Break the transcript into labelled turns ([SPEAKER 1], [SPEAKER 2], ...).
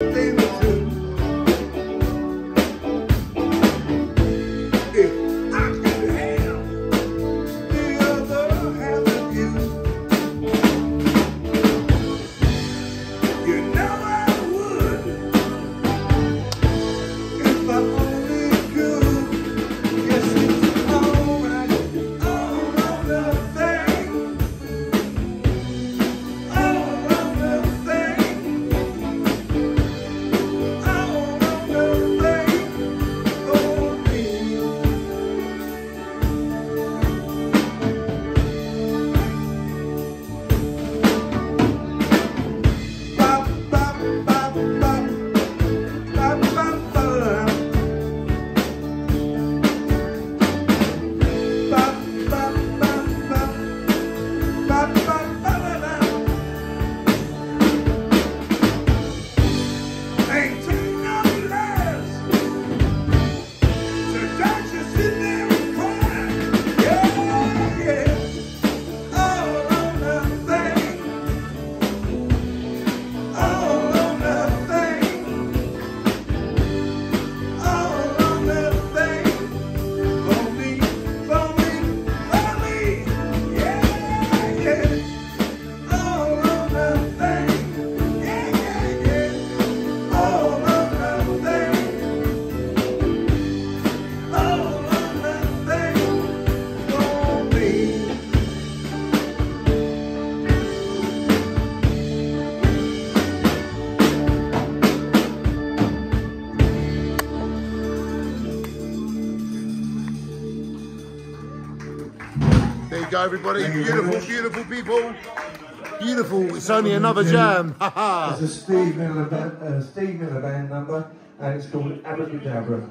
[SPEAKER 1] They There you go, everybody. Beautiful, beautiful people. Beautiful. It's only another jam.
[SPEAKER 2] It's a Steve Miller, band, uh, Steve Miller band number, and it's called Abracadabra.